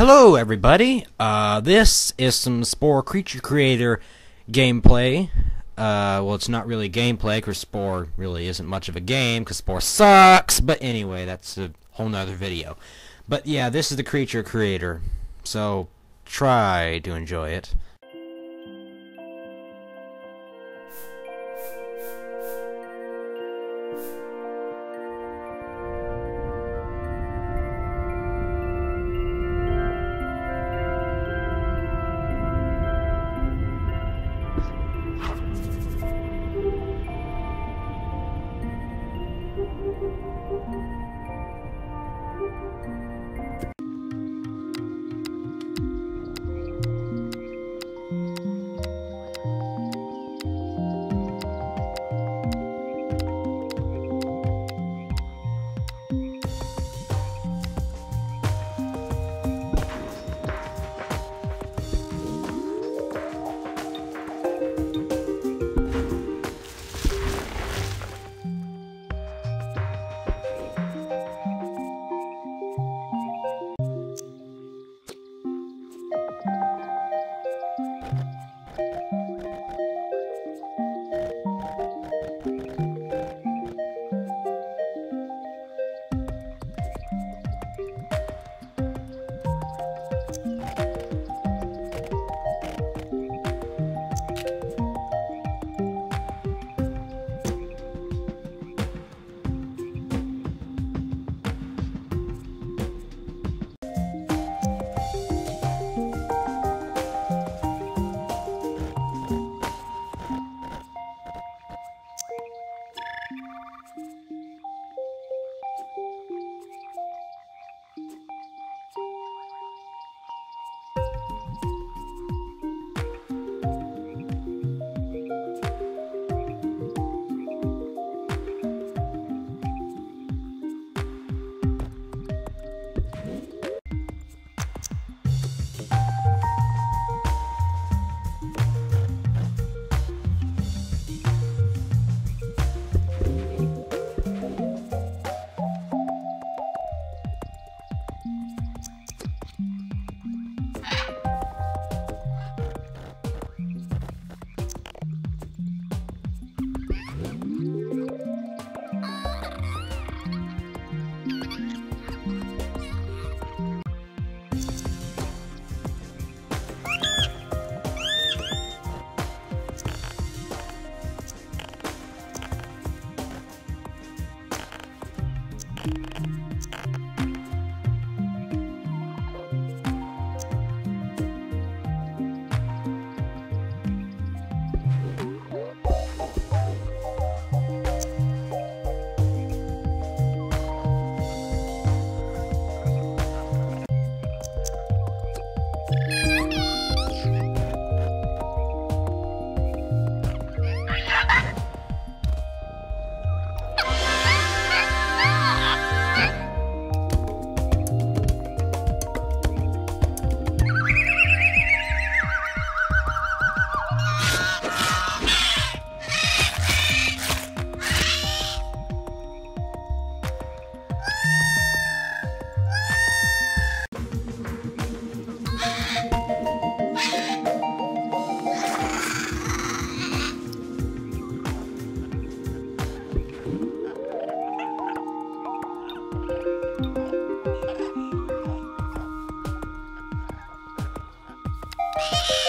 Hello, everybody. Uh, this is some Spore Creature Creator gameplay. Uh, well, it's not really gameplay because Spore really isn't much of a game because Spore sucks. But anyway, that's a whole nother video. But yeah, this is the Creature Creator, so try to enjoy it. Bye.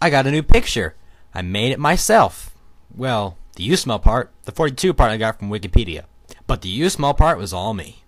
I got a new picture. I made it myself. Well, the you smell part, the 42 part I got from Wikipedia. But the you smell part was all me.